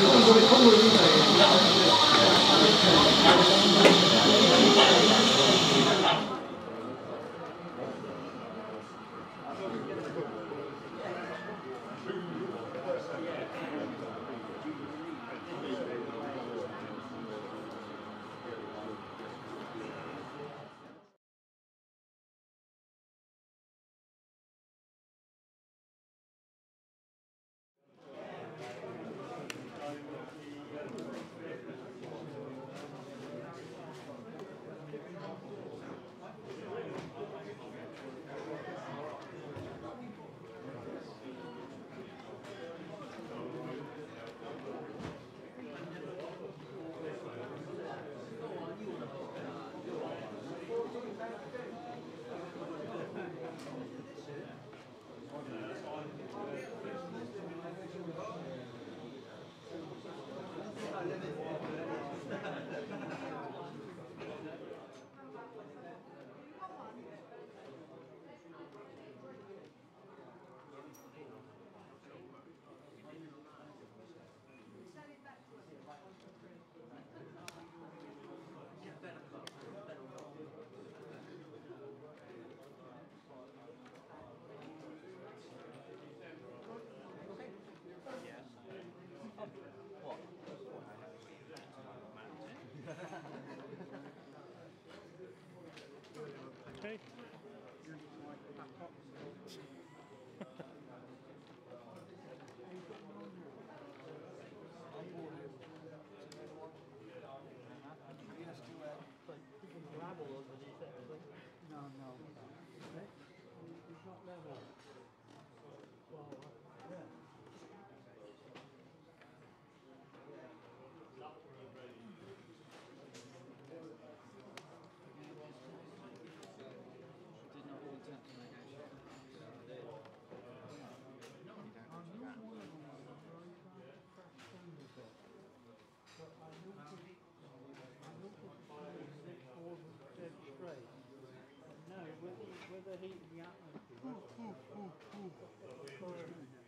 Thank you. with the, he... Yeah. Ooh, ooh, ooh, ooh.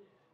Yeah.